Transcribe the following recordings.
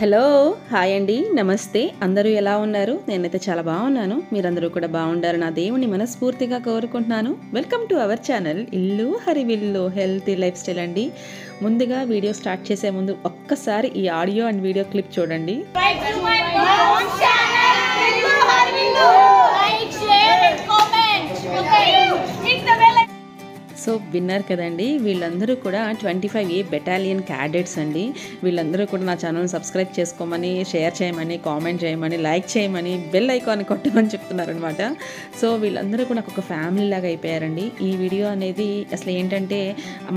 Hello hi అండి. నమస్తే. అందరూ ఎలా ఉన్నారు? నేనైతే చాలా బాగున్నాను. మీరందరూ కూడా బాగుండారు నా దేవుని మనస్ఫూర్తిగా కోరుకుంటున్నాను. వెల్కమ్ టు అవర్ ఛానల్ ఇల్లు హరివిల్లు హెల్తీ లైఫ్ స్టైల్ అండి. ముందుగా వీడియో స్టార్ట్ చేసే ముందు ఒక్కసారి ఈ ఆడియో అండ్ వీడియో క్లిప్ చూడండి. సో విన్నారు కదండి వీళ్ళందరూ కూడా twenty five A battalion cadets అండి. వీళ్ళందరూ కూడా నా ఛానల్ని సబ్స్క్రైబ్ చేసుకోమని షేర్ చేయమని కామెంట్ చేయమని లైక్ చేయమని బెల్ ఐకాన్ కొట్టమని చెప్తున్నారనమాట సో వీళ్ళందరూ కూడా నాకు ఒక ఫ్యామిలీ లాగా అయిపోయారండి. ఈ వీడియో అనేది అసలు ఏంటంటే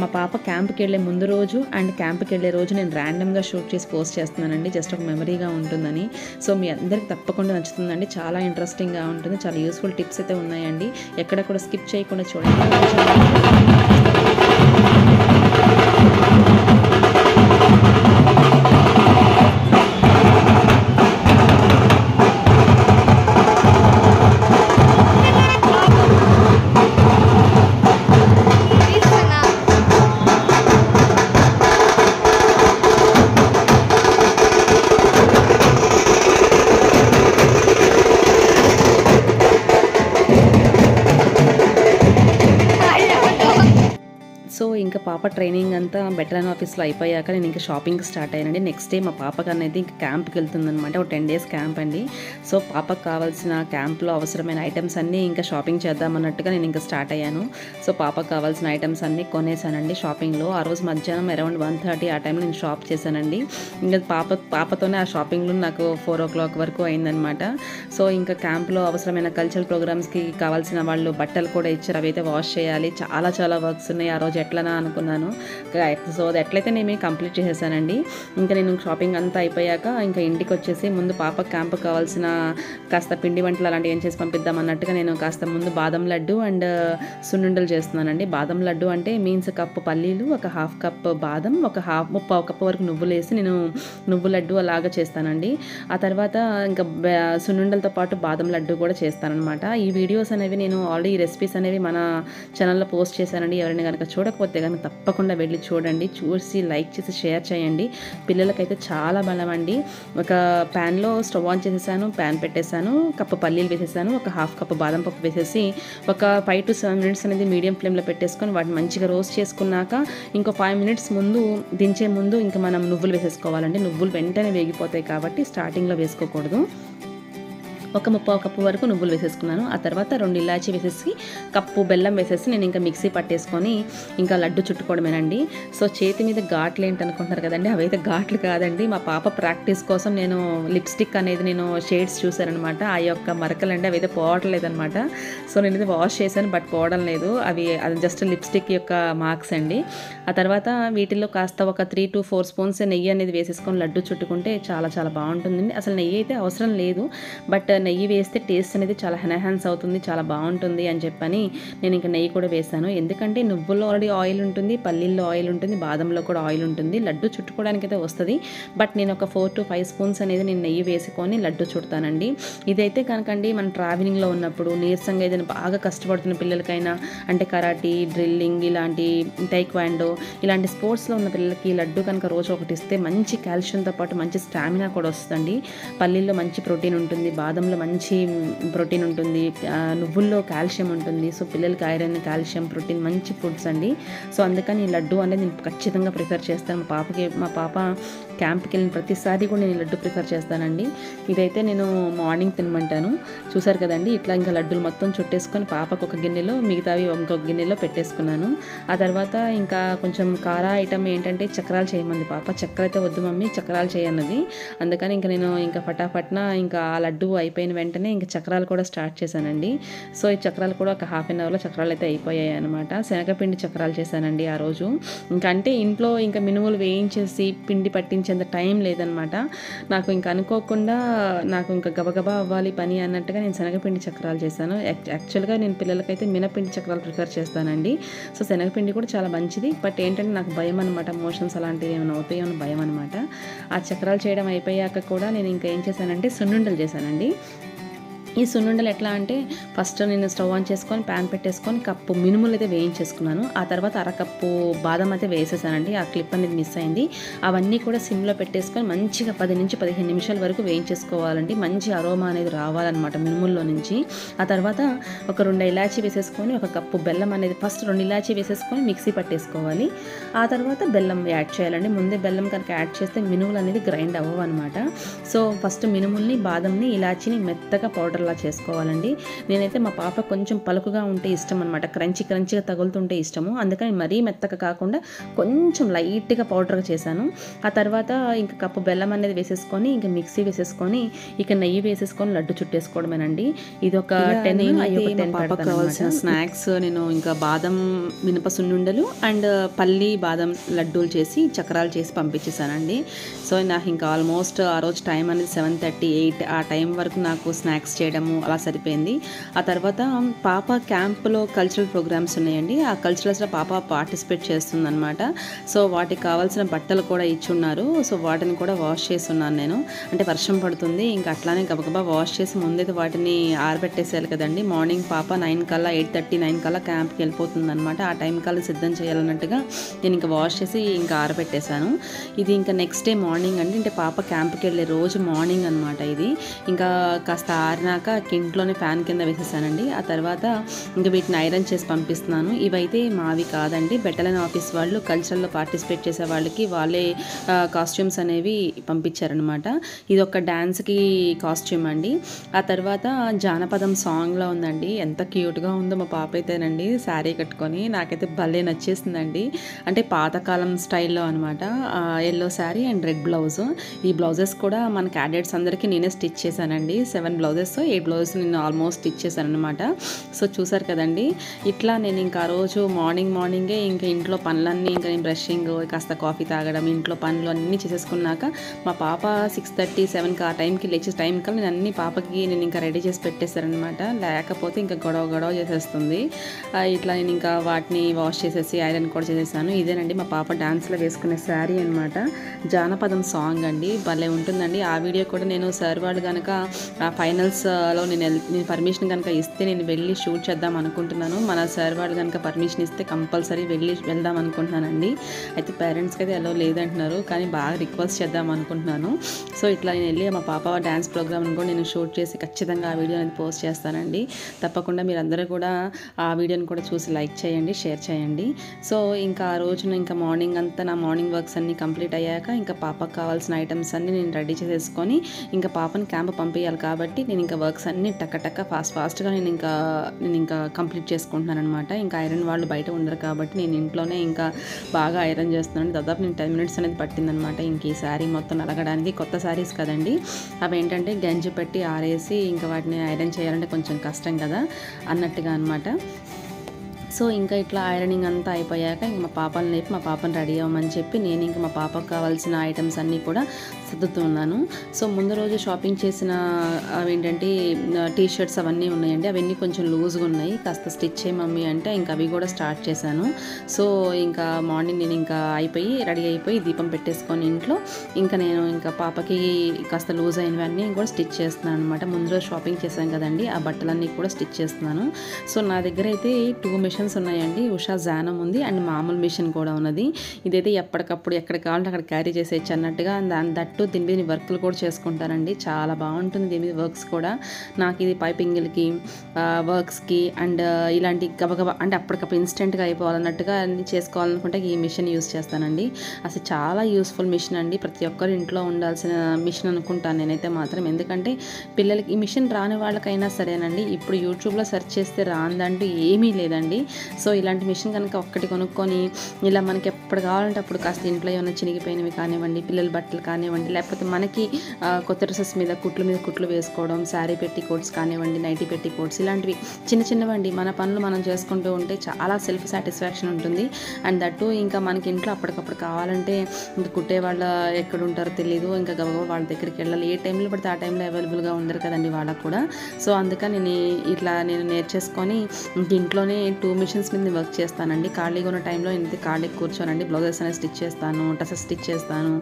మా పాప క్యాంప్కి వెళ్ళే ముందు రోజు అండ్ క్యాంప్కి వెళ్ళే రోజు నేను ర్యాండమ్గా షూట్ చేసి పోస్ట్ చేస్తున్నానండి. జస్ట్ ఒక మెమరీగా ఉంటుందని. సో మీ అందరికి తప్పకుండా నచ్చుతుందండి. చాలా ఇంట్రెస్టింగ్గా ఉంటుంది. చాలా యూస్ఫుల్ టిప్స్ అయితే ఉన్నాయండి. ఎక్కడ కూడా స్కిప్ చేయకుండా చూడండి. పాప ట్రైనింగ్ అంతా బెటరన్ ఆఫీస్లో అయిపోయాక నేను ఇంకా షాపింగ్ స్టార్ట్ అయ్యానండి. నెక్స్ట్ డే మా పాపకనేది ఇంకా క్యాంప్కి వెళ్తుందనమాట ఒక టెన్ డేస్ క్యాంప్ అండి. సో పాపకు కావాల్సిన క్యాంప్లో అవసరమైన ఐటమ్స్ అన్నీ ఇంకా షాపింగ్ చేద్దామన్నట్టుగా నేను ఇంకా స్టార్ట్ అయ్యాను. సో పాపకు కావాల్సిన ఐటమ్స్ అన్నీ కొనేసానండి షాపింగ్లో ఆ రోజు మధ్యాహ్నం అరౌండ్ వన్ థర్టీ ఆ టైంలో నేను షాప్ చేశానండి. ఇంకా పాప పాపతోనే ఆ షాపింగ్లో నాకు ఫోర్ ఓ క్లాక్ వరకు అయిందనమాట సో ఇంకా క్యాంప్లో అవసరమైన కల్చరల్ ప్రోగ్రామ్స్కి కావాల్సిన వాళ్ళు బట్టలు కూడా ఇచ్చారు. అవి అయితే వాష్ చేయాలి. చాలా చాలా వర్క్స్ ఉన్నాయి. ఆ రోజు ఎట్లనా అనుకున్నాను సో అది ఎట్లయితే నేను కంప్లీట్ చేసేసానండి ఇంకా నేను షాపింగ్ అంతా అయిపోయాక ఇంకా ఇంటికి వచ్చేసి ముందు పాప క్యాంప్ కావాల్సిన కాస్త పిండి వంటలు అలాంటివి ఏం చేసి పంపిద్దాం అన్నట్టుగా నేను కాస్త ముందు బాదం లడ్డు అండ్ సున్నుండలు చేస్తున్నానండి. బాదం లడ్డు అంటే మీన్స్ కప్పు పల్లీలు ఒక హాఫ్ కప్ బాదం ఒక హాఫ్ ముప్పావు కప్పు వరకు నువ్వులు వేసి నేను నువ్వు లడ్డు అలాగా చేస్తానండి. ఆ తర్వాత ఇంకా సున్నుండలతో పాటు బాదం లడ్డు కూడా చేస్తానన్నమాట. ఈ వీడియోస్ అనేవి నేను ఆల్రెడీ రెసిపీస్ అనేవి మన ఛానల్లో పోస్ట్ చేశానండి. ఎవరైనా కనుక చూడకపోతే కనుక తప్పకుండా వెళ్ళి చూడండి చూసి లైక్ చేసి షేర్ చేయండి. పిల్లలకైతే చాలా బలం అండి. ఒక ప్యాన్లో స్టవ్ ఆన్ చేసేసాను ప్యాన్ పెట్టేశాను కప్పు పల్లీలు వేసేసాను ఒక హాఫ్ కప్పు బాదం పప్పు వేసేసి ఒక ఫైవ్ టు సెవెన్ మినిట్స్ అనేది మీడియం ఫ్లేమ్లో పెట్టేసుకొని వాటిని మంచిగా రోస్ట్ చేసుకున్నాక ఇంకో ఫైవ్ మినిట్స్ ముందు దించే ముందు ఇంకా మనం నువ్వులు వేసేసుకోవాలండి. నువ్వులు వెంటనే వేగిపోతాయి కాబట్టి స్టార్టింగ్లో వేసుకోకూడదు. ఒక ముప్పావు కప్పు వరకు నువ్వులు వేసేసుకున్నాను. ఆ తర్వాత రెండు ఇలాచి వేసేసి కప్పు బెల్లం వేసేసి నేను ఇంకా మిక్సీ పట్టేసుకొని ఇంకా లడ్డు చుట్టుకోవడమేనండి. సో చేతి మీద ఘాట్లు ఏంటనుకుంటున్నారు కదండి అవైతే ఘాట్లు కాదండి. మా పాప ప్రాక్టీస్ కోసం నేను లిప్స్టిక్ అనేది నేను షేడ్స్ చూశానమాట ఆ యొక్క మరకలండి అవి అయితే పోవట్లేదు అనమాట సో నేనైతే వాష్ చేశాను బట్ పోవడం లేదు. అవి అది జస్ట్ లిప్స్టిక్ యొక్క మార్క్స్ అండి. ఆ తర్వాత వీటిల్లో కాస్త ఒక త్రీ టు ఫోర్ స్పూన్స్ నెయ్యి అనేది వేసేసుకొని లడ్డు చుట్టుకుంటే చాలా చాలా బాగుంటుందండి. అసలు నెయ్యి అయితే అవసరం లేదు. బట్ నెయ్యి వేస్తే టేస్ట్ అనేది చాలా ఎన్హాన్స్ అవుతుంది చాలా బాగుంటుంది అని చెప్పని నేను ఇంకా నెయ్యి కూడా వేసాను. ఎందుకంటే నువ్వుల్లో ఆల్రెడీ ఆయిల్ ఉంటుంది పల్లీల్లో ఆయిల్ ఉంటుంది బాదంలో కూడా ఆయిల్ ఉంటుంది లడ్డు చుట్టుకోవడానికి అయితే వస్తుంది. బట్ నేను ఒక ఫోర్ టు ఫైవ్ స్పూన్స్ అనేది నేను నెయ్యి వేసుకొని లడ్డు చుడతానండి. ఇదైతే కనుకండి మనం ట్రావెలింగ్లో ఉన్నప్పుడు నీరసంగా ఏదైనా బాగా కష్టపడుతున్న పిల్లలకైనా అంటే కరాటీ డ్రిల్లింగ్ ఇలాంటి టైక్వాండో ఇలాంటి స్పోర్ట్స్లో ఉన్న పిల్లలకి లడ్డు కనుక రోజు ఒకటి ఇస్తే మంచి కాల్షియంతో పాటు మంచి స్టామినా కూడా వస్తుందండి. పల్లీల్లో మంచి ప్రోటీన్ ఉంటుంది బాదంలో మంచి ప్రోటీన్ ఉంటుంది. నువ్వుల్లో కాల్షియం ఉంటుంది. సో పిల్లలకి ఐరన్ కాల్షియం ప్రోటీన్ మంచి ఫుడ్స్ అండి. సో అందుకని ఈ లడ్డు అనేది నేను ఖచ్చితంగా ప్రిఫర్ చేస్తాను. మా పాపకి మా పాప క్యాంప్కి వెళ్ళిన ప్రతిసారి కూడా నేను లడ్డు ప్రిఫర్ చేస్తానండి. ఇదైతే నేను మార్నింగ్ తినమంటాను. చూసారు కదండి? ఇట్లా ఇంకా లడ్డూలు మొత్తం చుట్టేసుకొని పాపకు ఒక గిన్నెలో మిగతావి ఇంకొక గిన్నెలో పెట్టేసుకున్నాను. ఆ తర్వాత ఇంకా కొంచెం కారా ఐటమ్ ఏంటంటే చక్రాలు చేయమంది పాప. చక్కెర అయితే వద్దు మమ్మీ చక్రాలు చేయన్నది. అందుకని ఇంకా నేను ఇంకా ఫటాఫట్న ఇంకా ఆ లడ్డు అయిపోయిన వెంటనే ఇంక చక్రాలు కూడా స్టార్ట్ చేశానండి. సో ఈ చక్రాలు కూడా ఒక హాఫ్ అన్ అవర్లో చక్రాలు అయితే అయిపోయాయి అనమాట శనగపిండి చక్రాలు చేశానండి ఆ రోజు. ఇంకా అంటే ఇంట్లో ఇంకా మినుములు వేయించేసి పిండి పట్టించేంత టైం లేదనమాట నాకు ఇంకా అనుకోకుండా నాకు ఇంకా గబగబా అవ్వాలి పని అన్నట్టుగా నేను శనగపిండి చక్రాలు చేశాను. యాక్- యాక్చువల్గా నేను పిల్లలకైతే మినపిండి చక్రాలు ప్రిఫర్ చేస్తానండి. సో శనగపిండి కూడా చాలా మంచిది. బట్ ఏంటంటే నాకు భయం అనమాట మోషన్స్ అలాంటివి ఏమైనా అవుతాయో అని భయం అనమాట ఆ చక్రాలు చేయడం అయిపోయాక కూడా నేను ఇంకా ఏం చేశానంటే సున్నుండలు చేశానండి. ఈ సున్నుండలు ఎట్లా అంటే ఫస్ట్ నేను స్టవ్ ఆన్ చేసుకొని ప్యాన్ పెట్టేసుకొని కప్పు మినుములు అయితే వేయించేసుకున్నాను. ఆ తర్వాత అరకప్పు బాదం అయితే వేసేసానండి. ఆ క్లిప్ అనేది మిస్ అయింది. అవన్నీ కూడా సిమ్లో పెట్టేసుకొని మంచిగా పది నుంచి పదిహేను నిమిషాల వరకు వేయించేసుకోవాలండి. మంచి అరోమా అనేది రావాలన్నమాట మినుముల్లో నుంచి. ఆ తర్వాత ఒక రెండు ఇలాచీ వేసేసుకొని ఒక కప్పు బెల్లం అనేది ఫస్ట్ రెండు ఇలాచీ వేసేసుకొని మిక్సీ పట్టేసుకోవాలి. ఆ తర్వాత బెల్లం యాడ్ చేయాలండి. ముందే బెల్లం కనుక యాడ్ చేస్తే మినుములు అనేది గ్రైండ్ అవ్వవు అనమాట సో ఫస్ట్ మినుముల్ని బాదంని ఇలాచీని మెత్తగా పౌడర్ పౌడర్లా చేసుకోవాలండి. నేనైతే మా పాప కొంచెం పలుకుగా ఉంటే ఇష్టం అనమాట క్రంచి క్రంచిగా తగులుతుంటే ఇష్టము. అందుకని మరీ మెత్తగా కాకుండా కొంచెం లైట్గా పౌడర్గా చేశాను. ఆ తర్వాత ఇంకా కప్పు బెల్లం అనేది వేసేసుకొని ఇంకా మిక్సీ వేసేసుకొని ఇక నెయ్యి వేసేసుకొని లడ్డు చుట్టేసుకోవడమేనండి. ఇది ఒక టెన్ పాపకు కావాల్సిన స్నాక్స్ నేను ఇంకా బాదం మినప సున్నుండలు అండ్ పల్లి బాదం లడ్డూలు చేసి చక్రాలు చేసి పంపించేసానండి సో నాకు ఇంకా ఆల్మోస్ట్ ఆ రోజు టైం అనేది సెవెన్ థర్టీ ఎయిట్ ఆ టైం వరకు నాకు స్నాక్స్ చేయడము అలా సరిపోయింది. ఆ తర్వాత పాప క్యాంప్లో కల్చరల్ ప్రోగ్రామ్స్ ఉన్నాయండి. ఆ కల్చరల్స్లో పాప పార్టిసిపేట్ చేస్తుందన్నమాట. సో వాటికి కావాల్సిన బట్టలు కూడా ఇచ్చున్నారు. సో వాటిని కూడా వాష్ చేస్తున్నాను నేను. అంటే వర్షం పడుతుంది. ఇంకా అట్లానే గబగబా వాష్ చేసి ముందైతే వాటిని ఆరబెట్టేసేయాలి కదండి. మార్నింగ్ పాప నైన్ కల్లా ఎయిట్ థర్టీ నైన్ కల్లా క్యాంప్కి వెళ్ళిపోతుంది అనమాట ఆ టైం కల్లా సిద్ధం చేయాలన్నట్టుగా నేను ఇంకా వాష్ చేసి ఇంకా ఆరబెట్టేశాను. ఇది ఇంకా నెక్స్ట్ డే మార్నింగ్ అండి. అంటే పాప క్యాంప్కి వెళ్ళే రోజు మార్నింగ్ అనమాట ఇది. ఇంకా కాస్త ఆరినాక ఇంట్లోనే ఫ్యాన్ కింద వేసేసానండి. ఆ తర్వాత ఇంక వీటిని ఐరన్ చేసి పంపిస్తున్నాను. ఇవైతే మావి కాదండి. బెటలన్ ఆఫీస్ వాళ్ళు కల్చరల్లో పార్టిసిపేట్ చేసే వాళ్ళకి వాళ్ళే కాస్ట్యూమ్స్ అనేవి పంపించారనమాట ఇది ఒక డ్యాన్స్కి కాస్ట్యూమ్ అండి. ఆ తర్వాత జానపదం సాంగ్లో ఉందండి. ఎంత క్యూట్గా ఉందో మా పాప అయితేనండి శారీ కట్టుకొని నాకైతే భలే నచ్చేసిందండి. అంటే పాతకాలం స్టైల్లో అనమాట yellow sari and red blouse. ఈ బ్లౌజెస్ కూడా మన క్యాడెట్స్ అందరికీ నేనే స్టిచ్ చేశానండి. సెవెన్ బ్లౌజెస్ ఈ బ్లౌజ్ నేను ఆల్మోస్ట్ స్టిచ్ అనమాట సో చూసారు కదండి ఇట్లా నేను ఇంకా ఆ రోజు మార్నింగ్ మార్నింగే ఇంకా ఇంట్లో పనులన్నీ ఇంకా నేను బ్రషింగ్ కాస్త కాఫీ తాగడం ఇంట్లో పనులు అన్నీ చేసేసుకున్నాక మా పాప సిక్స్ థర్టీ సెవెన్కి ఆ టైంకి లేచే టైంకి నేను అన్ని పాపకి నేను ఇంకా రెడీ చేసి పెట్టేశారనమాట లేకపోతే ఇంకా గొడవ గొడవ చేసేస్తుంది. ఇట్లా నేను ఇంకా వాటిని వాష్ చేసేసి ఐరన్ కూడా చేసేసాను. ఇదేనండి మా పాప డాన్స్లో వేసుకునే శారీ అనమాట జానపదం సాంగ్ అండి భలే ఉంటుందండి. ఆ వీడియో కూడా నేను సార్ వాళ్ళు కనుక ఫైనల్స్ లో నేను నేను పర్మిషన్ కనుక ఇస్తే నేను వెళ్ళి షూట్ చేద్దాం అనుకుంటున్నాను. మన సార్ వాళ్ళు కనుక పర్మిషన్ ఇస్తే కంపల్సరీ వెళ్ళి వెళ్దాం అనుకుంటున్నానండి. అయితే పేరెంట్స్కి అయితే ఎలా లేదంటున్నారు. కానీ బాగా రిక్వెస్ట్ చేద్దాం అనుకుంటున్నాను. సో ఇట్లా నేను వెళ్ళి మా పాప డ్యాన్స్ ప్రోగ్రామ్ని కూడా నేను షూట్ చేసి ఖచ్చితంగా ఆ వీడియో అనేది పోస్ట్ చేస్తానండి. తప్పకుండా మీరు కూడా ఆ వీడియోని కూడా చూసి లైక్ చేయండి షేర్ చేయండి. సో ఇంకా ఆ రోజున ఇంకా మార్నింగ్ అంతా నా మార్నింగ్ వర్క్స్ అన్నీ కంప్లీట్ అయ్యాక ఇంకా పాపకు కావాల్సిన ఐటమ్స్ అన్నీ నేను రెడీ చేసేసుకొని ఇంకా పాపని క్యాంప్ పంపించాలి కాబట్టి నేను ఇంకా వర్క్స్ అన్నీ టక్కటక్క టక్క ఫాస్ట్ ఫాస్ట్గా నేను ఇంకా నేను ఇంకా కంప్లీట్ చేసుకుంటున్నాను అనమాట ఇంకా ఐరన్ వాళ్ళు బయట ఉండరు కాబట్టి నేను ఇంట్లోనే ఇంకా బాగా ఐరన్ చేస్తున్నాను. దాదాపు నేను టెన్ మినిట్స్ అనేది పట్టిందనమాట ఇంక ఈ శారీ మొత్తం నలగడానికి. కొత్త శారీస్ కదండి అవి ఏంటంటే గంజి పెట్టి ఆరేసి ఇంకా వాటిని ఐరన్ చేయాలంటే కొంచెం కష్టం కదా అన్నట్టుగా అనమాట సో ఇంకా ఇట్లా ఐరనింగ్ అంతా అయిపోయాక ఇంక మా పాపని లేపి మా పాపని రెడీ అవ్వమని చెప్పి నేను ఇంకా మా పాపకు కావాల్సిన ఐటమ్స్ అన్నీ కూడా సర్దుతున్నాను సో ముందు రోజు షాపింగ్ చేసిన అవి ఏంటంటే టీ షర్ట్స్ అవన్నీ ఉన్నాయండి. అవన్నీ కొంచెం లూజ్గా ఉన్నాయి. కాస్త స్టిచ్ చేయ మమ్మీ అంటే ఇంకా అవి కూడా స్టార్ట్ చేశాను. సో ఇంకా మార్నింగ్ నేను ఇంకా అయిపోయి రెడీ అయిపోయి దీపం పెట్టేసుకొని ఇంట్లో ఇంకా నేను ఇంకా పాపకి కాస్త లూజ్ అయినవన్నీ కూడా స్టిచ్ చేస్తున్నాను అనమాట ముందు రోజు షాపింగ్ చేశాను కదండి ఆ బట్టలన్నీ కూడా స్టిచ్ చేస్తున్నాను. సో నా దగ్గర అయితే టూ మిషన్స్ ఉన్నాయండి. ఉషా జానం ఉంది అండ్ మామూలు మిషన్ కూడా ఉన్నది. ఇదైతే ఎప్పటికప్పుడు ఎక్కడ కావాలంటే అక్కడ క్యారీ చేసేయచ్చు అన్నట్టుగా దాని దట్టు దీని మీద వర్క్లు కూడా చేసుకుంటానండి. చాలా బాగుంటుంది దీని మీద వర్క్స్ కూడా. నాకు ఇది పైపింగ్లకి వర్క్స్కి అండ్ ఇలాంటి గబగబా అంటే అప్పటికప్పుడు ఇన్స్టెంట్గా అయిపోవాలన్నట్టుగా అన్ని చేసుకోవాలనుకుంటే ఈ మిషన్ యూస్ చేస్తానండి. అసలు చాలా యూస్ఫుల్ మిషన్ అండి. ప్రతి ఒక్కరు ఇంట్లో ఉండాల్సిన మిషన్ అనుకుంటాను నేనైతే మాత్రం. ఎందుకంటే పిల్లలకి ఈ మిషన్ రాని వాళ్ళకైనా సరేనండి. ఇప్పుడు యూట్యూబ్లో సెర్చ్ చేస్తే రాందంటూ ఏమీ లేదండి. సో ఇలాంటి మిషన్ కనుక ఒక్కటి కొనుక్కొని ఇలా మనకి ఎప్పుడు కావాలంటే అప్పుడు కాస్త ఇంట్లో ఏమైనా చినిగిపోయినవి కానివ్వండి పిల్లల బట్టలు కానివ్వండి లేకపోతే మనకి కొత్త డ్రెస్సెస్ మీద కుట్లు మీద కుట్లు వేసుకోవడం శారీ పెట్టి కోట్స్ కానివ్వండి నైటీ పెట్టి కోట్స్ ఇలాంటివి చిన్న చిన్నవండి. మన పనులు మనం చేసుకుంటూ ఉంటే చాలా సెల్ఫ్ సాటిస్ఫాక్షన్ ఉంటుంది. అండ్ దట్టు ఇంకా మనకి ఇంట్లో అప్పటికప్పుడు కావాలంటే ఇంకా కుట్టే వాళ్ళు ఎక్కడ ఉంటారో తెలియదు ఇంకా గబగబా వాళ్ళ దగ్గరికి వెళ్ళాలి. ఏ టైంలో పడితే ఆ టైంలో అవైలబుల్గా ఉండరు కదండి వాళ్ళకు కూడా. సో అందుకని నేను ఇట్లా నేను నేర్చేసుకొని ఇంట్లోనే టూ మిషన్స్ మీద వర్క్ చేస్తానండి. ఖాళీగా ఉన్న టైంలో ఇంత ఖాళీ కూర్చోనండి. బ్లౌజెస్ అనేది స్టిచ్ చేస్తాను డ్రెస్సెస్ స్టిచ్ చేస్తాను.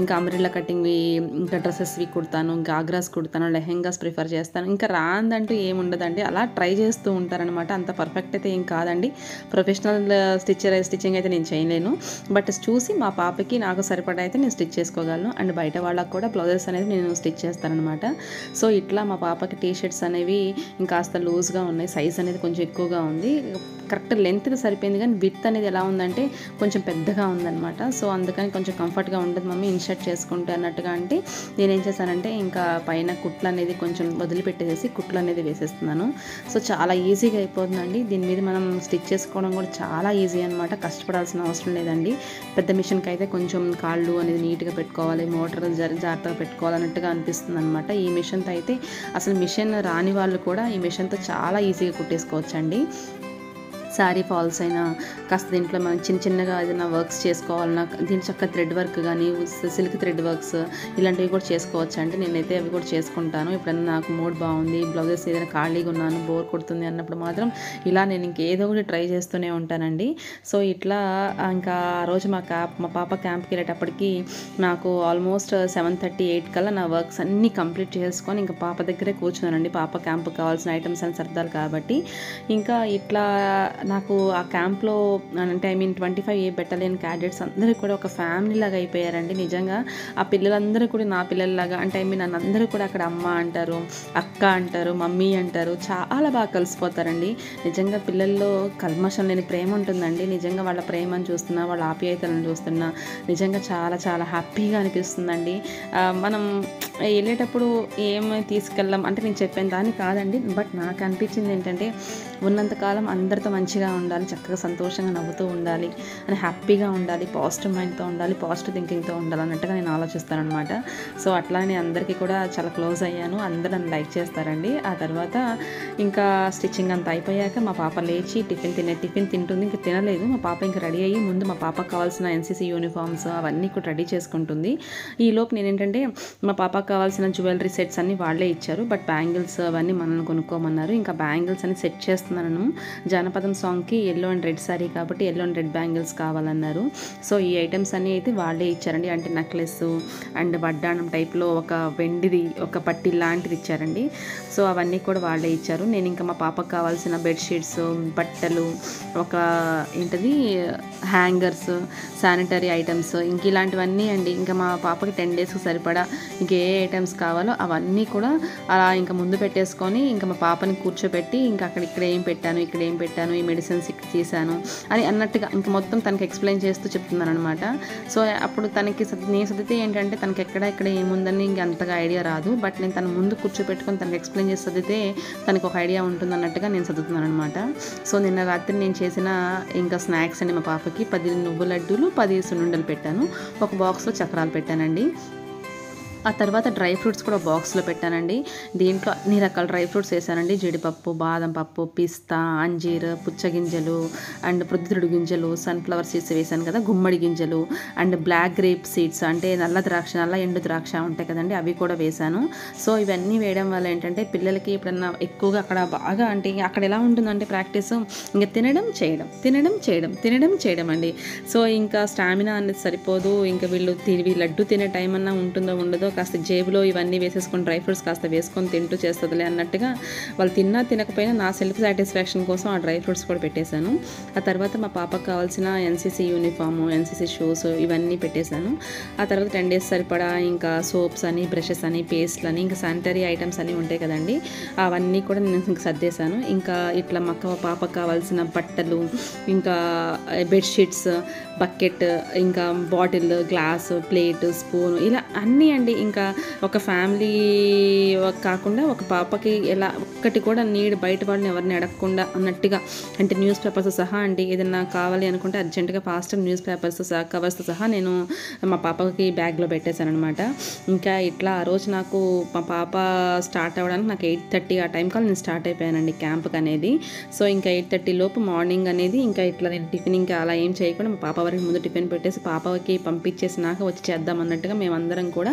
ఇంకా అంబ్రిల్లా కట్ కటింగ్వి ఇంకా డ్రెస్సెస్వి కుడతాను గాగ్రాస్ కుడతాను లెహెంగాస్ ప్రిఫర్ చేస్తాను. ఇంకా రాందంటూ ఏముండదండి అలా ట్రై చేస్తూ ఉంటారనమాట అంత పర్ఫెక్ట్ అయితే ఏం కాదండి. ప్రొఫెషనల్ స్టిచ్చర్ స్టిచ్చింగ్ అయితే నేను చేయలేను. బట్ చూసి మా పాపకి నాకు సరిపడా అయితే నేను స్టిచ్ చేసుకోగలను. అండ్ బయట వాళ్ళకి కూడా బ్లౌజెస్ అనేది నేను స్టిచ్ చేస్తానమాట సో ఇట్లా మా పాపకి టీ షర్ట్స్ అనేవి ఇంకాస్త లూజ్గా ఉన్నాయి. సైజ్ అనేది కొంచెం ఎక్కువగా ఉంది. కరెక్ట్ లెంత్ సరిపోయింది. కానీ విత్ అనేది ఎలా ఉందంటే కొంచెం పెద్దగా ఉందన్నమాట. సో అందుకని కొంచెం కంఫర్ట్గా ఉండదు మమ్మీ. ఇన్షర్ట్ చేసుకుంటే అన్నట్టుగా అంటే నేనేం చేశానంటే ఇంకా పైన కుట్లు అనేది కొంచెం వదిలిపెట్టేసి కుట్లు అనేది వేసేస్తున్నాను. సో చాలా ఈజీగా అయిపోతుందండి. దీని మీద మనం స్టిచ్ చేసుకోవడం కూడా చాలా ఈజీ అనమాట కష్టపడాల్సిన అవసరం లేదండి. పెద్ద మిషన్కి అయితే కొంచెం కాళ్ళు అనేది నీట్గా పెట్టుకోవాలి మోటార్ జరి జాగ్రత్తగా పెట్టుకోవాలి అన్నట్టుగా అనిపిస్తుంది అనమాట ఈ మిషన్తో అయితే అసలు మిషన్ రాని వాళ్ళు కూడా ఈ మిషన్తో చాలా ఈజీగా కుట్టేసుకోవచ్చండి. శారీ ఫాల్స్ అయినా కాస్త దీంట్లో మనం చిన్న చిన్నగా ఏదైనా వర్క్స్ చేసుకోవాలన్నా దీని చక్క థ్రెడ్ వర్క్ కానీ సిల్క్ థ్రెడ్ వర్క్స్ ఇలాంటివి కూడా చేసుకోవచ్చు. అంటే నేనైతే అవి కూడా చేసుకుంటాను. ఎప్పుడైనా నాకు మూడ్ బాగుంది బ్లౌజెస్ ఏదైనా ఖాళీగా ఉన్నాను బోర్ కొడుతుంది అన్నప్పుడు మాత్రం ఇలా నేను ఇంకేదో ఒకటి ట్రై చేస్తూనే ఉంటానండి. సో ఇట్లా ఇంకా ఆ రోజు మా క్యాప్ మా పాప క్యాంప్కి వెళ్ళేటప్పటికి నాకు ఆల్మోస్ట్ సెవెన్ థర్టీ ఎయిట్ కల్లా నా వర్క్స్ అన్నీ కంప్లీట్ చేసుకొని ఇంకా పాప దగ్గరే కూర్చున్నానండి. పాప క్యాంప్ కావాల్సిన ఐటమ్స్ అని సర్దాలు కాబట్టి. ఇంకా ఇట్లా నాకు ఆ క్యాంప్లో అంటే I mean twenty five A పెట్టలేని క్యాడెట్స్ అందరూ కూడా ఒక ఫ్యామిలీ లాగా అయిపోయారండి నిజంగా. ఆ పిల్లలందరూ కూడా నా పిల్లలలాగా అంటే ఐ మీన్ నన్ను అందరూ కూడా అక్కడ అమ్మ అంటారు అక్క అంటారు మమ్మీ అంటారు చాలా బాగా కలిసిపోతారండి. నిజంగా పిల్లల్లో కల్మషం లేని ప్రేమ ఉంటుందండి. నిజంగా వాళ్ళ ప్రేమను చూస్తున్నా వాళ్ళ ఆప్యాయతలను చూస్తున్నా నిజంగా చాలా చాలా హ్యాపీగా అనిపిస్తుందండి. మనం వెళ్ళేటప్పుడు ఏం తీసుకెళ్ళాం అంటే నేను చెప్పాను దాన్ని కాదండి బట్ నాకు అనిపించింది ఏంటంటే ఉన్నంతకాలం అందరితో మంచిగా ఉండాలి చక్కగా సంతోషంగా నవ్వుతూ ఉండాలి అని హ్యాపీగా ఉండాలి పాజిటివ్ మైండ్తో ఉండాలి పాజిటివ్ థింకింగ్తో ఉండాలి అన్నట్టుగా నేను ఆలోచిస్తానమాట సో సో అట్లానే అందరికీ కూడా చాలా క్లోజ్ అయ్యాను. అందరూ నన్ను లైక్ చేస్తారండి. ఆ తర్వాత ఇంకా స్టిచ్చింగ్ అంతా అయిపోయాక మా పాప లేచి టిఫిన్ తినే టిఫిన్ తింటుంది. ఇంకా తినలేదు. మా పాప ఇంకా రెడీ అయ్యి ముందు మా పాపకు కావాల్సిన ఎన్సీసీ యూనిఫామ్స్ అవన్నీ కూడా రెడీ చేసుకుంటుంది. ఈ లోపు నేను ఏంటంటే మా పాపకు కావాల్సిన జ్యువెలరీ సెట్స్ అన్నీ వాళ్ళే ఇచ్చారు. బట్ బ్యాంగిల్స్ అవన్నీ మనల్ని కొనుక్కోమన్నారు. ఇంకా బ్యాంగిల్స్ అని సెట్ చేస్తున్నాను జానపదం సాంగ్కి ఎల్లో అండ్ రెడ్ సారీ కాబట్టి ఎల్లో అండ్ రెడ్ బ్యాంగిల్స్ కావాలన్నారు. సో ఈ ఐటమ్స్ అన్నీ అయితే వాళ్ళే ఇచ్చారండి. అంటే నెక్లెస్ అండ్ వడ్డాణం టైప్లో ఒక వెండిది ఒక పట్టి లాంటిది ఇచ్చారండి. సో అవన్నీ కూడా వాళ్ళే ఇచ్చారు. నేను ఇంకా మా పాపకు కావాల్సిన బెడ్షీట్స్ బట్టలు ఒక ఏంటది హ్యాంగర్స్ శానిటరీ ఐటమ్స్ ఇంక ఇలాంటివన్నీ అండి. ఇంకా మా పాపకి టెన్ డేస్కి సరిపడా ఇంక ఏ ఐటమ్స్ కావాలో అవన్నీ కూడా అలా ఇంకా ముందు పెట్టేసుకొని ఇంకా మా పాపని కూర్చోబెట్టి ఇంకా అక్కడ ఇక్కడ ఏం పెట్టాను ఇక్కడ ఏం పెట్టాను ఈ మెడిసిన్స్ ఇక్కడ చేశాను అని అన్నట్టుగా ఇంకా మొత్తం తనకి ఎక్స్ప్లెయిన్ చేస్తూ చెప్తున్నాను అనమాట సో అప్పుడు తనకి నేను చదివితే ఏంటంటే తనకి ఎక్కడ ఇక్కడ ఏముందని ఇంక అంతగా ఐడియా రాదు. బట్ నేను తన ముందు కూర్చోపెట్టుకొని తనకి ఎక్స్ప్లెయిన్ చేసి చదివితే తనకు ఒక ఐడియా ఉంటుంది అన్నట్టుగా నేను చదువుతున్నాను అనమాట సో నిన్న రాత్రి నేను చేసిన ఇంకా స్నాక్స్ అండి మా పాపకి. పది నువ్వు లడ్డూలు పది సున్నుండలు పెట్టాను. ఒక బాక్స్లో చక్రాలు పెట్టానండి. ఆ తర్వాత డ్రై ఫ్రూట్స్ కూడా బాక్స్లో పెట్టానండి. దీంట్లో అన్ని రకాల డ్రై ఫ్రూట్స్ వేసానండి. జీడిపప్పు బాదం పప్పు పిస్తా అంజీర్ పుచ్చగింజలు అండ్ ప్రొద్దుతుడు గింజలు సన్ఫ్లవర్ సీడ్స్ వేసాను కదా గుమ్మడి గింజలు అండ్ బ్లాక్ గ్రేప్ సీడ్స్ అంటే నల్ల ద్రాక్ష నల్ల ఎండు ద్రాక్ష ఉంటాయి కదండి అవి కూడా వేసాను. సో ఇవన్నీ వేయడం వల్ల ఏంటంటే పిల్లలకి ఎప్పుడన్నా ఎక్కువగా అక్కడ బాగా అంటే అక్కడ ఎలా ఉంటుందంటే ప్రాక్టీస్ ఇంకా తినడం చేయడం తినడం చేయడం తినడం చేయడం అండి. సో ఇంకా స్టామినా అనేది సరిపోదు. ఇంకా వీళ్ళు తిని లడ్డు తినే టైం అన్నా ఉంటుందో ఉండదో కాస్త జేబులో ఇవన్నీ వేసేసుకొని డ్రై ఫ్రూట్స్ కాస్త వేసుకొని తింటూ చేస్తుందిలే అన్నట్టుగా వాళ్ళు తిన్నా తినకపోయినా నా సెల్ఫ్ సాటిస్ఫాక్షన్ కోసం ఆ డ్రై ఫ్రూట్స్ కూడా పెట్టేశాను. ఆ తర్వాత మా పాపకు కావాల్సిన ఎన్సీసీ యూనిఫామ్ ఎన్సీసీ షూస్ ఇవన్నీ పెట్టేశాను. ఆ తర్వాత టెన్ డేస్ సరిపడా ఇంకా సోప్స్ అని బ్రషెస్ అని పేస్ట్లు అని ఇంకా శానిటరీ ఐటమ్స్ అన్నీ ఉంటాయి కదండి అవన్నీ కూడా నేను సర్దేశాను. ఇంకా ఇట్లా మా పాపకు కావాల్సిన బట్టలు ఇంకా బెడ్షీట్స్ బకెట్ ఇంకా బాటిల్ గ్లాస్ ప్లేట్ స్పూన్ ఇలా అన్నీ అండి ఇంకా ఒక ఫ్యామిలీ కాకుండా ఒక పాపకి ఎలా ఒక్కటి కూడా నీడ్ బయట వాళ్ళని ఎవరిని అడగకుండా అన్నట్టుగా అంటే న్యూస్ పేపర్స్ సహా అండి ఏదైనా కావాలి అనుకుంటే అర్జెంటుగా ఫాస్ట్ న్యూస్ పేపర్స్ సహా కవర్స్తో సహా నేను మా పాపకి బ్యాగ్లో పెట్టేశాను అనమాట ఇంకా ఇట్లా ఆ రోజు నాకు మా పాప స్టార్ట్ అవ్వడానికి నాకు ఎయిట్ థర్టీ ఆ టైం కాల్ నేను స్టార్ట్ అయిపోయానండి క్యాంప్కి అనేది. సో ఇంకా ఎయిట్ థర్టీ లోపు మార్నింగ్ అనేది ఇంకా ఇట్లా నేను టిఫిన్ ఇంకా అలా ఏం చేయకుండా మా పాప వరకు ముందు టిఫిన్ పెట్టేసి పాపకి పంపించేసినాక వచ్చి చేద్దాం అన్నట్టుగా మేమందరం కూడా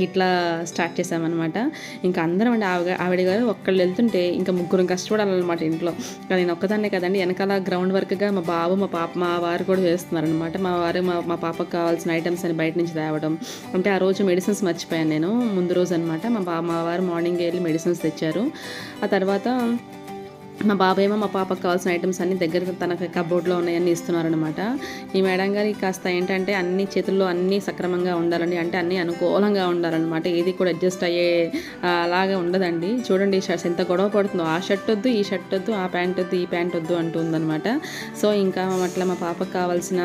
ఇట్లా స్టార్ట్ చేసామన్నమాట ఇంకా అందరం అండి ఆవిడ ఆవిడ గారు ఒక్కళ్ళు వెళ్తుంటే ఇంకా ముగ్గురు కష్టపడాలన్నమాట ఇంట్లో. నేను ఒక్కదాన్నే కదండి వెనకాల గ్రౌండ్ వర్క్గా మా బాబు మా పాప మా వారు కూడా చేస్తున్నారనమాట మా వారు మా మా పాపకు కావాల్సిన ఐటమ్స్ అని బయట నుంచి తేవడం. అంటే ఆ రోజు మెడిసిన్స్ మర్చిపోయాను నేను ముందు రోజు అనమాట మా బా మా వారు మార్నింగ్ వెళ్ళి మెడిసిన్స్ తెచ్చారు. ఆ తర్వాత మా బాబాయ్ మా పాపకు కావాల్సిన ఐటమ్స్ అన్ని దగ్గర తన కబోర్డ్లో ఉన్నాయని ఇస్తున్నారనమాట ఈ మేడం గారి కాస్త ఏంటంటే అన్ని చేతుల్లో అన్నీ సక్రమంగా ఉండాలండి. అంటే అన్నీ అనుకూలంగా ఉండాలన్నమాట. ఏది కూడా అడ్జస్ట్ అయ్యే ఆ, అలాగా ఉండదండి. చూడండి ఈ షర్ట్స్ ఎంత గొడవ పడుతుందో. ఆ షర్ట్ వద్దు ఈ షర్ట్ వద్దు ఆ ప్యాంట్ వద్దు ఈ ప్యాంట్ వద్దు అంటుందన్నమాట. సో ఇంకా అట్లా మా పాపకు కావాల్సిన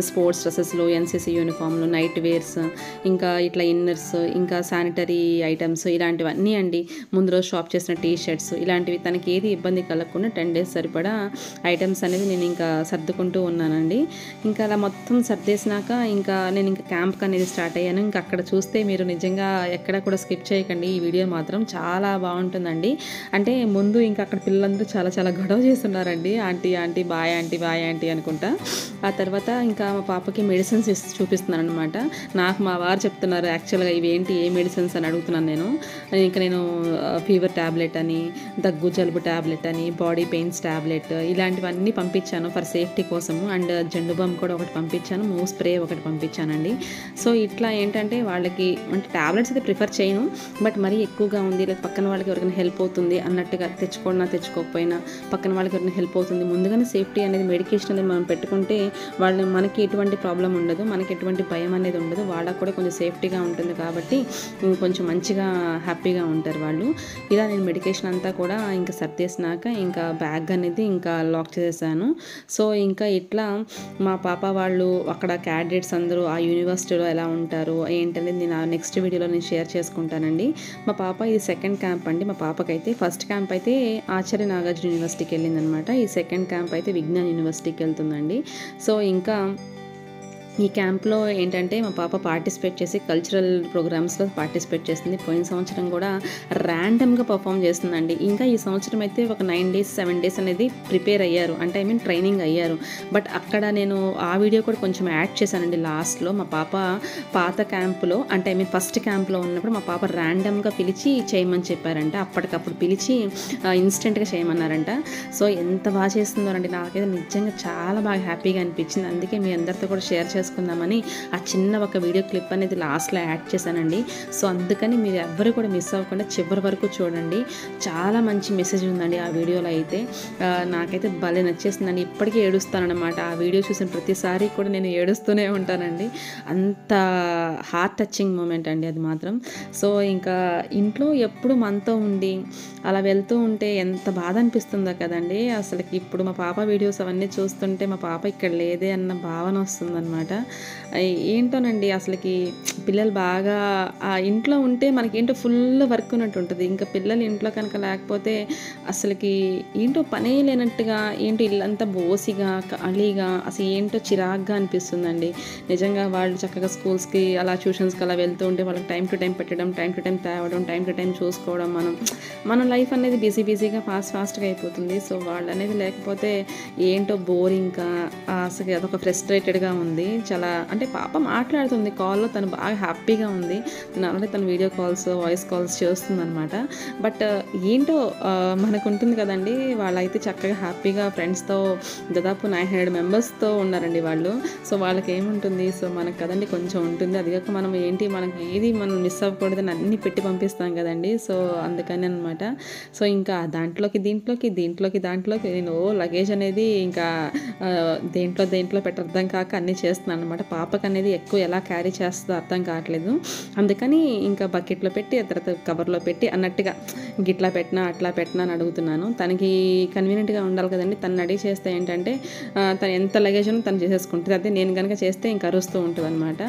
స్పోర్ట్స్ డ్రెస్సెస్లు ఎన్సీసీ యూనిఫామ్లు నైట్ వేర్స్ ఇంకా ఇట్లా ఇన్నర్స్ ఇంకా శానిటరీ ఐటమ్స్ ఇలాంటివన్నీ అండి. ముందు రోజు షాప్ చేసిన టీ షర్ట్స్ ఇలాంటివి తనకి ఏది ఇబ్బంది కలగకుండా టెన్ డేస్ సరిపడా ఐటమ్స్ అనేది నేను ఇంకా సర్దుకుంటూ ఉన్నానండి. ఇంకా అలా మొత్తం సర్దేసినాక ఇంకా నేను ఇంకా క్యాంప్ అనేది స్టార్ట్ అయ్యాను. ఇంకా అక్కడ చూస్తే మీరు నిజంగా ఎక్కడ కూడా స్కిప్ చేయకండి. ఈ వీడియో మాత్రం చాలా బాగుంటుందండి. అంటే ముందు ఇంకా అక్కడ పిల్లలందరూ చాలా చాలా గొడవ చేస్తున్నారండి. Aunty aunty bye aunty bye aunty అనుకుంటా. ఆ తర్వాత ఇంకా మా పాపకి మెడిసిన్స్ ఇస్- చూపిస్తున్నాను అనమాట నాకు మా వారు చెప్తున్నారు యాక్చువల్గా ఇవి ఏంటి? ఏ మెడిసిన్స్? అని అడుగుతున్నాను నేను. ఇంకా నేను ఫీవర్ ట్యాబ్లెట్ అని దగ్గు జలుబు ట్యాబ్లెట్ అని బాడీ పెయిన్స్ ట్యాబ్లెట్ ఇలాంటివన్నీ పంపించాను ఫర్ సేఫ్టీ కోసము. అండ్ జండు బామ్ కూడా ఒకటి పంపించాను మూవ్ స్ప్రే ఒకటి పంపించానండి. సో ఇట్లా ఏంటంటే వాళ్ళకి అంటే ట్యాబ్లెట్స్ అయితే ప్రిఫర్ చేయను బట్ మరీ ఎక్కువగా ఉంది లేదా పక్కన వాళ్ళకి ఎవరికైనా హెల్ప్ అవుతుంది అన్నట్టుగా తెచ్చుకున్నా తెచ్చుకోకపోయినా పక్కన వాళ్ళకి ఎవరికైనా హెల్ప్ అవుతుంది. ముందుగానే సేఫ్టీ అనేది మెడికేషన్ అనేది మనం పెట్టుకుంటే వాళ్ళు మనకి ఎటువంటి ప్రాబ్లం ఉండదు మనకి ఎటువంటి భయం అనేది ఉండదు. వాళ్ళకు కూడా కొంచెం సేఫ్టీగా ఉంటుంది కాబట్టి కొంచెం మంచిగా హ్యాపీగా ఉంటారు వాళ్ళు. ఇలా నేను మెడికేషన్ అంతా కూడా ఇంకా సర్దేసినాక ఇంకా బ్యాగ్ అనేది ఇంకా లాక్ చేసేసాను. సో ఇంకా ఇట్లా మా పాప వాళ్ళు అక్కడ క్యాడెట్స్ అందరూ ఆ యూనివర్సిటీలో ఎలా ఉంటారు ఏంటనేది నేను నెక్స్ట్ వీడియోలో నేను షేర్ చేసుకుంటానండి. మా పాప ఇది సెకండ్ క్యాంప్ అండి. మా పాపకైతే ఫస్ట్ క్యాంప్ అయితే ఆచార్య నాగార్జున యూనివర్సిటీకి వెళ్ళిందనమాట. ఈ సెకండ్ క్యాంప్ అయితే విజ్ఞాన్ యూనివర్సిటీకి వెళ్తుందండి. సో ఇంకా ఈ క్యాంప్లో ఏంటంటే మా పాప పార్టిసిపేట్ చేసి కల్చరల్ ప్రోగ్రామ్స్లో పార్టిసిపేట్ చేస్తుంది. పోయిన సంవత్సరం కూడా ర్యాండమ్గా పర్ఫామ్ చేస్తుందండి. ఇంకా ఈ సంవత్సరం అయితే ఒక నైన్ డేస్ సెవెన్ డేస్ అనేది ప్రిపేర్ అయ్యారు. అంటే ఐ మీన్ ట్రైనింగ్ అయ్యారు. బట్ అక్కడ నేను ఆ వీడియో కూడా కొంచెం యాడ్ చేశానండి లాస్ట్లో. మా పాప పాత క్యాంప్లో అంటే ఐ మీన్ ఫస్ట్ క్యాంప్లో ఉన్నప్పుడు మా పాప ర్యాండమ్గా పిలిచి చేయమని చెప్పారంట. అప్పటికప్పుడు పిలిచి ఇన్స్టెంట్గా చేయమన్నారంట. సో ఎంత బాగా చేస్తుందోనండి నాకైతే నిజంగా చాలా బాగా హ్యాపీగా అనిపించింది. అందుకే మీ అందరితో కూడా షేర్ చేస్తాను చేసుకుందామని ఆ చిన్న ఒక వీడియో క్లిప్ అనేది లాస్ట్లో యాడ్ చేశానండి. సో అందుకని మీరు ఎవ్వరు కూడా మిస్ అవ్వకుండా చివరి వరకు చూడండి. చాలా మంచి మెసేజ్ ఉందండి ఆ వీడియోలో అయితే. నాకైతే భలే నచ్చేసిందండి. ఇప్పటికీ ఏడుస్తానమాట ఆ వీడియో చూసిన ప్రతిసారి కూడా నేను ఏడుస్తూనే ఉంటానండి. అంత హార్ట్ టచింగ్ మూమెంట్ అండి అది మాత్రం. సో ఇంకా ఇంట్లో ఎప్పుడు మనతో ఉండి అలా వెళ్తూ ఉంటే ఎంత బాధ అనిపిస్తుందో కదండి. అసలుకి ఇప్పుడు మా పాప వీడియోస్ అవన్నీ చూస్తుంటే మా పాప ఇక్కడ లేదే అన్న భావన వస్తుందన్నమాట. అయ్ ఏంటోనండి అసలుకి పిల్లలు బాగా ఆ ఇంట్లో ఉంటే మనకేంటో ఫుల్ వర్క్ ఉన్నట్టు ఉంటుంది. ఇంకా పిల్లలు ఇంట్లో కనుక లేకపోతే అసలుకి ఏంటో పనే లేనట్టుగా ఏంటో ఇల్లంతా బోసిగా ఖాళీగా అసలు ఏంటో చిరాగ్గా అనిపిస్తుందండి. నిజంగా వాళ్ళు చక్కగా స్కూల్స్కి అలా ట్యూషన్స్కి అలా వెళ్తూ ఉంటే వాళ్ళకి టైం టు టైం పెట్టడం టైం టు టైం తేవడం టైం టు టైం చూసుకోవడం మనం మన లైఫ్ అనేది బిజీ బిజీగా ఫాస్ట్ ఫాస్ట్గా అయిపోతుంది. సో వాళ్ళు అనేది లేకపోతే ఏంటో బోరింగ్గా అసలు అదొక ఫ్రస్ట్రేటెడ్గా ఉంది. చాలా అంటే పాప మాట్లాడుతుంది కాల్లో తను బాగా హ్యాపీగా ఉంది. నేను ఆల్రెడీ తను వీడియో కాల్స్ వాయిస్ కాల్స్ చేస్తుందనమాట బట్ ఏంటో మనకు ఉంటుంది కదండి వాళ్ళైతే చక్కగా హ్యాపీగా ఫ్రెండ్స్తో దాదాపు నైన్ హండ్రెడ్ మెంబర్స్తో ఉన్నారండి వాళ్ళు. సో వాళ్ళకి ఏముంటుంది సో మనకు కదండి కొంచెం ఉంటుంది. అది కాక మనం ఏంటి మనకి ఏది మనం మిస్ అవ్వకూడదని అన్ని పెట్టి పంపిస్తాం కదండి. సో అందుకని అనమాట సో ఇంకా దాంట్లోకి దీంట్లోకి దీంట్లోకి దాంట్లోకి నేను లగేజ్ అనేది ఇంకా దేంట్లో దేంట్లో పెట్టర్థం కాక అన్నీ చేస్తున్నాను. అనమాట పాపకు అనేది ఎక్కువ ఎలా క్యారీ చేస్తుందో అర్థం కావట్లేదు. అందుకని ఇంకా బకెట్లో పెట్టి తర్వాత కవర్లో పెట్టి అన్నట్టుగా గిట్లా పెట్టినా అట్లా పెట్టినా అని అడుగుతున్నాను. తనకి కన్వీనియంట్గా ఉండాలి కదండి. తను అడిగి చేస్తే ఏంటంటే తను ఎంత లగేజ్ ఉన్నా తను చేసేసుకుంటుంది. అదే నేను కనుక చేస్తే ఇంకా అరుస్తూ ఉంటుంది అనమాట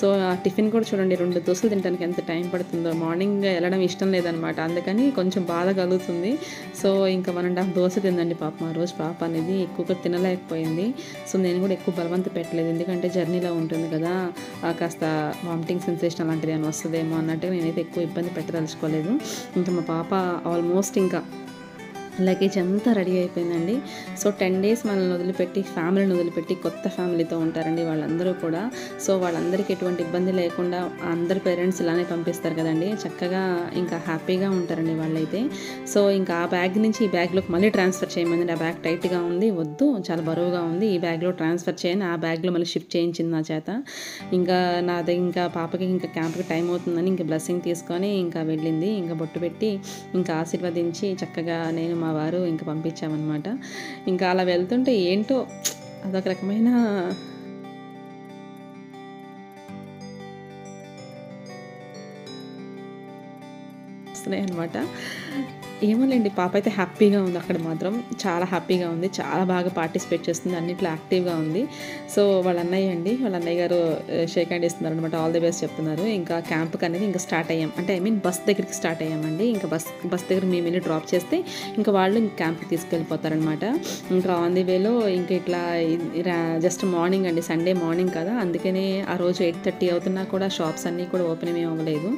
సో ఆ టిఫిన్ కూడా చూడండి రెండు దోశలు తినడానికి ఎంత టైం పడుతుందో. మార్నింగ్ వెళ్ళడం ఇష్టం లేదనమాట అందుకని కొంచెం బాధ కలుగుతుంది. సో ఇంకా వన్ అండ్ హాఫ్ దోశ తిందండి పాప. ఆ రోజు పాప అనేది ఎక్కువగా తినలేకపోయింది. సో నేను కూడా ఎక్కువ బలవంత పెట్టలేదు. ఎందుకంటే జర్నీలో ఉంటుంది కదా ఆ, కాస్త వామిటింగ్ సెన్సేషన్ అలాంటిది ఏమైనా వస్తుందేమో అన్నట్టుగా నేనైతే ఎక్కువ ఇబ్బంది పెట్టదలుచుకోలేదు. ఇంకా మా పాప ఆల్మోస్ట్ ఇంకా లగేజ్ అంతా రెడీ అయిపోయిందండి. సో టెన్ డేస్ మనల్ని వదిలిపెట్టి ఫ్యామిలీని వదిలిపెట్టి కొత్త ఫ్యామిలీతో ఉంటారండి వాళ్ళందరూ కూడా. సో వాళ్ళందరికీ ఎటువంటి ఇబ్బంది లేకుండా అందరి పేరెంట్స్ ఇలానే పంపిస్తారు కదండి. చక్కగా ఇంకా హ్యాపీగా ఉంటారండి వాళ్ళైతే. సో ఇంకా ఆ బ్యాగ్ నుంచి ఈ బ్యాగ్లోకి మళ్ళీ ట్రాన్స్ఫర్ చేయమంది ఆ బ్యాగ్ టైట్గా ఉంది వద్దు చాలా బరువుగా ఉంది. ఈ బ్యాగ్లో ట్రాన్స్ఫర్ చేయని ఆ బ్యాగ్లో మళ్ళీ షిఫ్ట్ చేయించింది నా చేత. ఇంకా నాది ఇంకా పాపకి ఇంకా క్యాంప్కి టైం అవుతుందని ఇంకా బ్లెస్సింగ్ తీసుకొని ఇంకా వెళ్ళింది. ఇంకా బొట్టు పెట్టి ఇంకా ఆశీర్వదించి చక్కగా నేను మా వారు ఇంకా పంపించామన్నమాట. ఇంకా అలా వెళ్తుంటే ఏంటో అదొక రకమైన వస్తున్నాయి అనమాట ఏమోలేండి పాప అయితే హ్యాపీగా ఉంది అక్కడ మాత్రం. చాలా హ్యాపీగా ఉంది చాలా బాగా పార్టిసిపేట్ చేస్తుంది అన్నిట్లో యాక్టివ్గా ఉంది. సో వాళ్ళ అన్నయ్య అండి వాళ్ళ అన్నయ్య గారు షేక్ హ్యాండ్ ఇస్తున్నారు అనమాట ఆల్ ది బెస్ట్ చెప్తున్నారు. ఇంకా క్యాంప్కి అనేది ఇంకా స్టార్ట్ అయ్యాం. అంటే ఐ మీన్ బస్ దగ్గరికి స్టార్ట్ అయ్యామండి. ఇంకా బస్ బస్ దగ్గర మేము వెళ్ళి డ్రాప్ చేస్తే ఇంకా వాళ్ళు ఇంక క్యాంప్కి తీసుకెళ్ళిపోతారనమాట ఇంకా ఆన్ ది వేలో ఇంకా ఇట్లా జస్ట్ మార్నింగ్ అండి సండే మార్నింగ్ కదా. అందుకనే ఆ రోజు ఎయిట్ థర్టీ అవుతున్నా కూడా షాప్స్ అన్నీ కూడా ఓపెన్ ఏమీ అవ్వలేదు.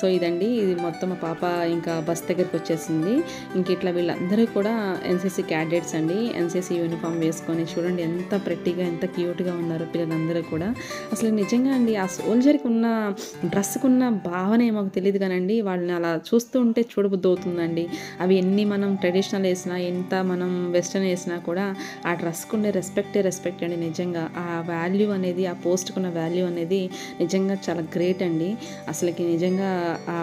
సో ఇదండి ఇది మొత్తం మా పాప ఇంకా బస్ దగ్గరికి వచ్చేసింది. ఇంక ఇట్లా వీళ్ళందరూ కూడా ఎన్సీసీ క్యాడెట్స్ అండి. ఎన్సీసీ యూనిఫామ్ వేసుకొని చూడండి ఎంత ప్రెట్టిగా ఎంత క్యూట్గా ఉన్నారు పిల్లలందరూ కూడా. అసలు నిజంగా అండి ఆ సోల్జర్కి ఉన్న డ్రెస్కి ఉన్న భావన ఏమో తెలియదు కానండి. వాళ్ళని అలా చూస్తూ ఉంటే చూడబుద్ధి అవుతుందండి అవి ఎన్ని మనం ట్రెడిషనల్ వేసినా ఎంత మనం వెస్ట్రన్ వేసినా కూడా ఆ డ్రెస్కు ఉండే రెస్పెక్టే రెస్పెక్ట్ అండి నిజంగా. ఆ వాల్యూ అనేది ఆ పోస్ట్కున్న వాల్యూ అనేది నిజంగా చాలా గ్రేట్ అండి. అసలుకి నిజంగా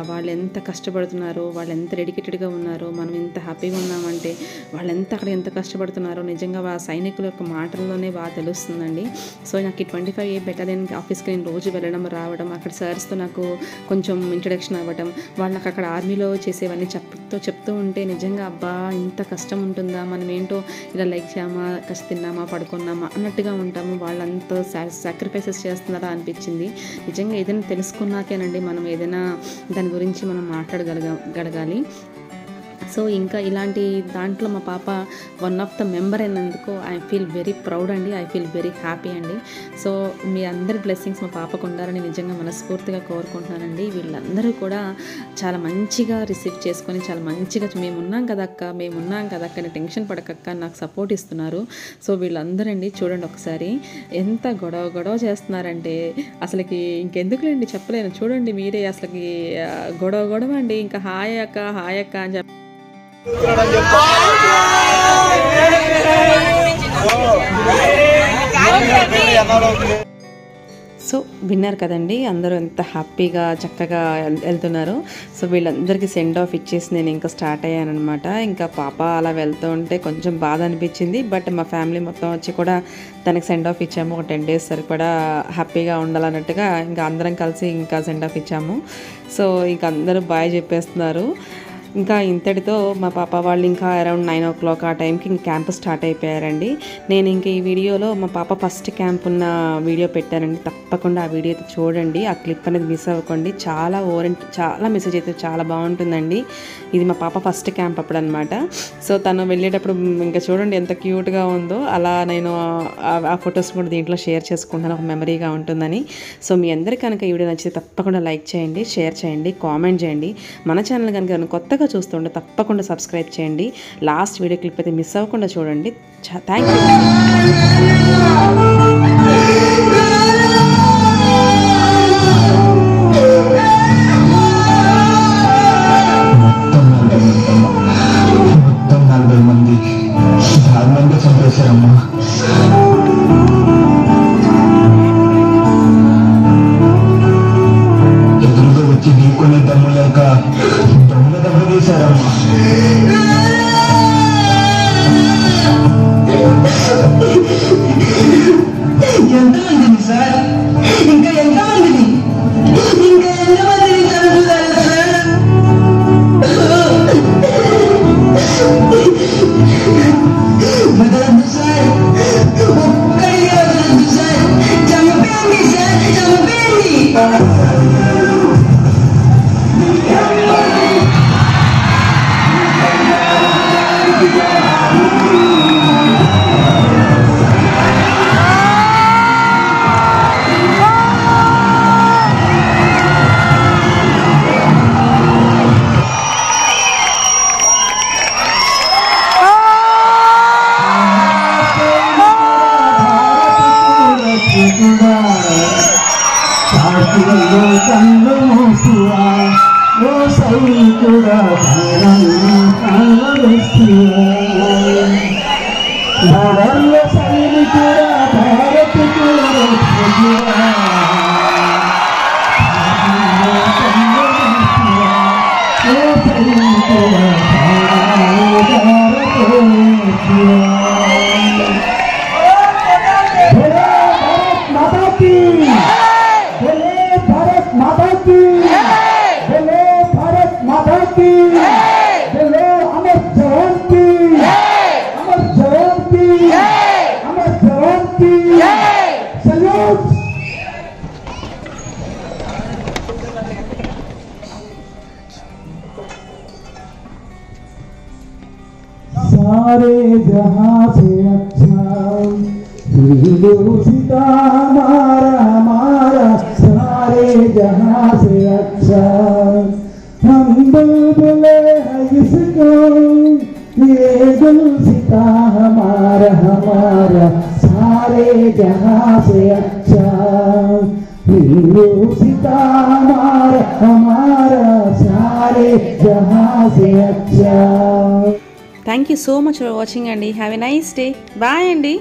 వాళ్ళు ఎంత కష్టపడుతున్నారో వాళ్ళు ఎంత డెడికేటెడ్గా ఉన్నారు మనం ఎంత హ్యాపీగా ఉన్నామంటే వాళ్ళు ఎంత అక్కడ ఎంత కష్టపడుతున్నారో నిజంగా ఆ సైనికుల యొక్క మాటల్లోనే బాగా తెలుస్తుందండి. సో నాకు ఈ ట్వంటీ ఫైవ్ ఏ బెటాలియన్ ఆఫీస్కి నేను రోజు వెళ్ళడం రావడం అక్కడ సార్స్తో నాకు కొంచెం ఇంట్రడక్షన్ అవ్వడం వాళ్ళు నాకు అక్కడ ఆర్మీలో చేసేవన్నీ చెప్తూ చెప్తూ ఉంటే నిజంగా అబ్బా ఇంత కష్టం ఉంటుందా? మనం ఏంటో ఇలా లైక్ లేచామా కష్ట తిన్నామా? పడుకున్నామా? అన్నట్టుగా ఉంటాము. వాళ్ళంతా సాక్రిఫైసెస్ చేస్తున్నారా అనిపించింది. నిజంగా ఏదైనా తెలుసుకున్నాకేనండి మనం ఏదైనా దాని గురించి మనం మాట్లాడగలగ గడగాలి. సో ఇంకా ఇలాంటి దాంట్లో మా పాప వన్ ఆఫ్ ద మెంబర్ అయినందుకు ఐ ఫీల్ వెరీ ప్రౌడ్ అండి. ఐ ఫీల్ వెరీ హ్యాపీ అండి. సో మీ అందరి బ్లెస్సింగ్స్ మా పాపకు ఉండాలని నిజంగా మనస్ఫూర్తిగా కోరుకుంటున్నానండి. వీళ్ళందరూ కూడా చాలా మంచిగా రిసీవ్ చేసుకొని చాలా మంచిగా మేము ఉన్నాం కదక్క మేము ఉన్నాం కదక్క అని టెన్షన్ పడకక్క నాకు సపోర్ట్ ఇస్తున్నారు. సో వీళ్ళందరూ అండి చూడండి ఒకసారి ఎంత గొడవ గొడవ చేస్తున్నారంటే అసలుకి ఇంకెందుకులేండి చెప్పలేను. చూడండి మీరే అసలుకి గొడవ గొడవ అండి. ఇంకా హాయ్ అక్క హాయ్ అక్క అని చెప్పి సో విన్నారు కదండి అందరూ ఎంత హ్యాపీగా చక్కగా వెళ్తున్నారు. సో వీళ్ళందరికీ సెండ్ ఆఫ్ ఇచ్చేసి నేను ఇంకా స్టార్ట్ అయ్యానమాట ఇంకా పాప అలా వెళ్తూ ఉంటే కొంచెం బాధ అనిపించింది. బట్ మా ఫ్యామిలీ మొత్తం వచ్చి కూడా తనకి సెండ్ ఆఫ్ ఇచ్చాము. ఒక టెన్ డేస్ సరిపడా హ్యాపీగా ఉండాలన్నట్టుగా ఇంకా అందరం కలిసి ఇంకా సెండ్ ఆఫ్ ఇచ్చాము. సో ఇంకా అందరూ బాయ్ చెప్పేస్తున్నారు. ఇంకా ఇంతటితో మా పాప వాళ్ళు ఇంకా అరౌండ్ నైన్ ఓ క్లాక్ ఆ టైంకి ఇంక క్యాంప్ స్టార్ట్ అయిపోయారండి. నేను ఇంక ఈ వీడియోలో మా పాప ఫస్ట్ క్యాంప్ ఉన్న వీడియో పెట్టానండి. తప్పకుండా ఆ వీడియో అయితే చూడండి. ఆ క్లిప్ అనేది మిస్ అవ్వకండి. చాలా ఓరెంట్ చాలా మెసేజ్ అయితే చాలా బాగుంటుందండి. ఇది మా పాప ఫస్ట్ క్యాంప్ అప్పుడు అనమాట సో తను వెళ్ళేటప్పుడు ఇంకా చూడండి ఎంత క్యూట్గా ఉందో. అలా నేను ఆ- ఫొటోస్ కూడా దీంట్లో షేర్ చేసుకుంటాను. ఒక మెమరీగా ఉంటుందని. సో మీ అందరికీ కనుక ఈ వీడియో నచ్చితే తప్పకుండా లైక్ చేయండి షేర్ చేయండి కామెంట్ చేయండి. మన ఛానల్ కనుక కొత్త కొత్తగా చూస్తుంటే తప్పకుండా సబ్స్క్రైబ్ చేయండి. లాస్ట్ వీడియో క్లిప్ అయితే మిస్ అవ్వకుండా చూడండి. థ్యాంక్ యూ వచ్చి దమ్ము లేక Jesus. सल्यूट सारे जहाँ से अच्छा सीता हमारा हमारा सारे जहाँ से अच्छा हम बुलबुले हैं इसको, ये गुल सीता हमारा हमारा। सारे जहां से अच्छा हिंदू सीता हमारा हमारा सारे जहां से अच्छा thank you so much for watching అండి have a nice day bye అండి